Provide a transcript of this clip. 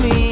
me.